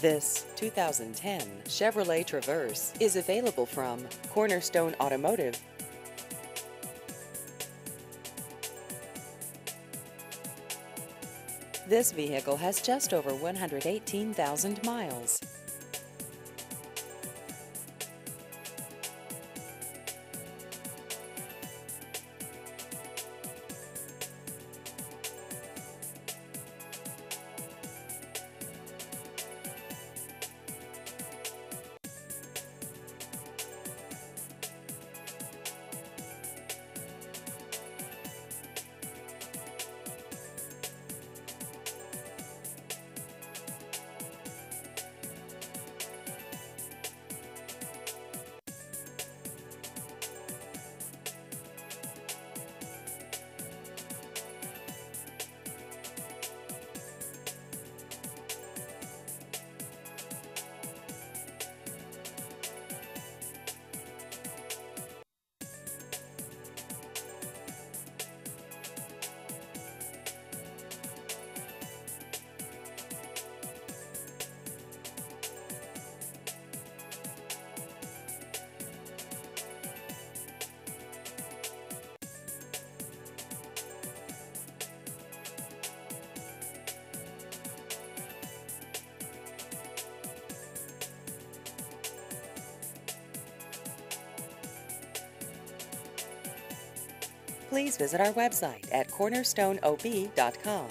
This 2010 Chevrolet Traverse is available from Cornerstone Automotive. This vehicle has just over 118,000 miles. Please visit our website at cornerstoneob.com.